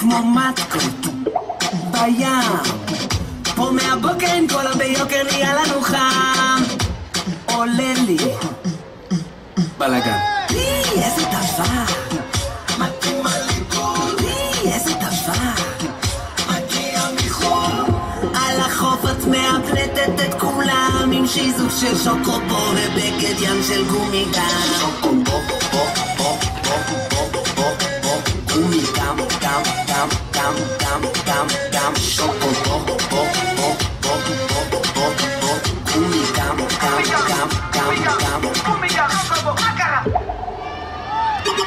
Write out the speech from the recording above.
כמו מתקות בים. פה מהבוקר עם קולה ביוקר נהיה לנו חם. עולה לי. בלאגן. איזה דבר. פה. לי, איזה דבר. מגיע מחור. על החוף את מאפלטת את כולם עם שיזוף של שוקו פה ובגד ים של גומי גם. שוקו בו בו בו בו בו גומי גם גם גם גם גם גם גם שוקו